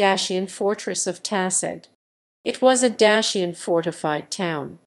Dacian fortress of Tased. It was a Dacian fortified town.